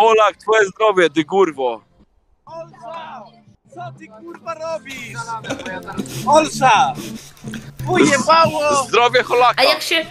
Polak, twoje zdrowie, ty kurwo. Olsza! Co ty kurwa robisz? Olsza! Ujebało! Zdrowie Holaka. A jak się,